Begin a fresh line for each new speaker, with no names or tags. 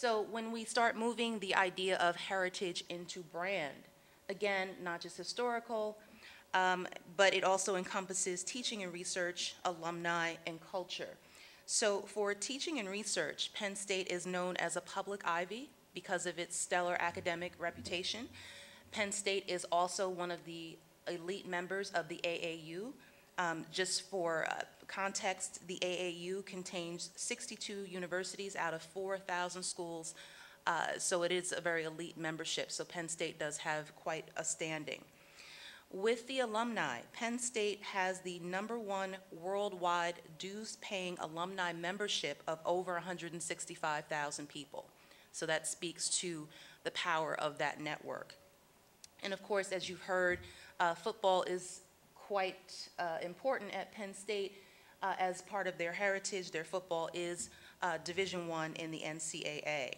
So when we start moving the idea of heritage into brand, again, not just historical, um, but it also encompasses teaching and research, alumni, and culture. So for teaching and research, Penn State is known as a public ivy because of its stellar academic reputation. Penn State is also one of the elite members of the AAU. Um, just for uh, context, the AAU contains 62 universities out of 4,000 schools, uh, so it is a very elite membership. So Penn State does have quite a standing. With the alumni, Penn State has the number one worldwide dues-paying alumni membership of over 165,000 people. So that speaks to the power of that network. And of course, as you've heard, uh, football is quite uh, important at Penn State uh, as part of their heritage. Their football is uh, Division One in the NCAA.